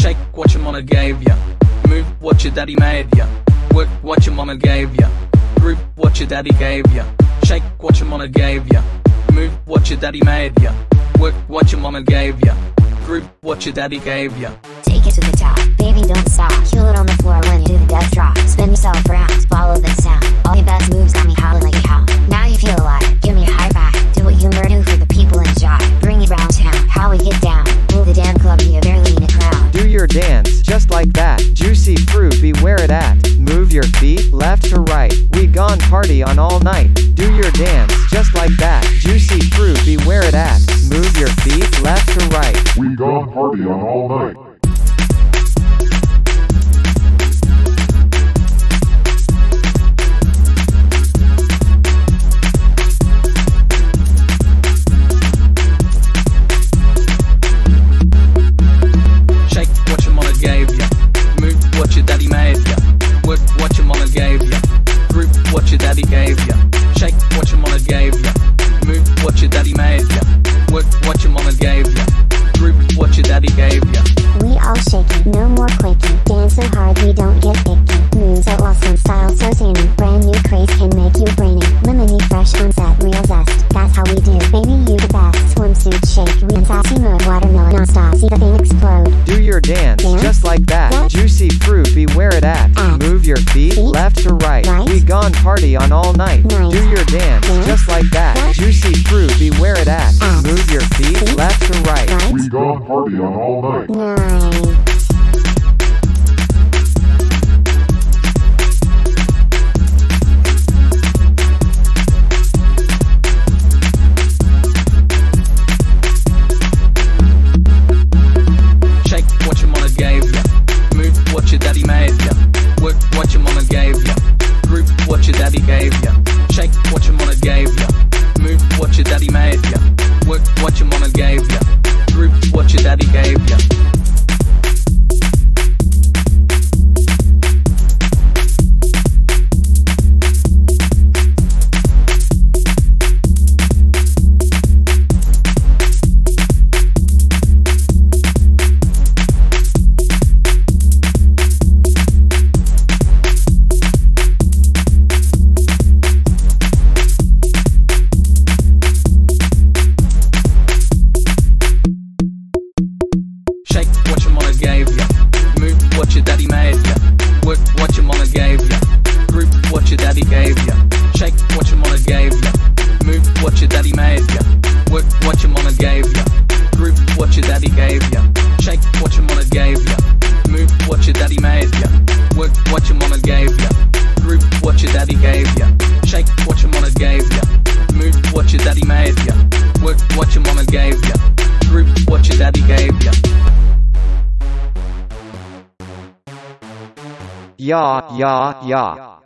Shake what your mama gave ya. Move what your daddy made ya. Work what your mama gave ya. Group what your daddy gave ya. Shake what your mama gave ya. Move what your daddy made ya. Work what your mama gave ya. Group what your daddy gave ya. Take it to the top, baby don't stop Kill it on the floor when you do the death drop Spin just like that. Juicy fruit, be where it at. Move your feet, left to right. We gone party on all night. Do your dance, just like That's how we do. Baby, you the best. Swimsuit shake, real sassy mode. Watermelon on stop, see the thing explode. Do your dance, Dance? just like that. What? Juicy fruit, be where it at. At. Move your feet, Feet? left to right. Right. We gone party on all night. Nice. Do your dance, Dance? just like that. What? Juicy fruit, be where it at. At. Move your feet, Feet? left to right. Right? We gone party on all night. Nice. Gave ya. Group what your daddy gave ya. Shake what your mama gave ya. Move what your daddy made ya. What your daddy made ya. Work what your mama gave ya. Group what your daddy gave ya. Shake what your mama gave ya. Move what your daddy made ya. Work what your mama gave ya. Group what your daddy gave ya. Shake what your mama gave ya. Move what your daddy made ya. Work what your mama gave ya. Group what your daddy gave ya. Shake what your mama gave ya. Move what your daddy made ya. Work what your mama gave ya. Group what your daddy gave ya. Ya, ya, ya.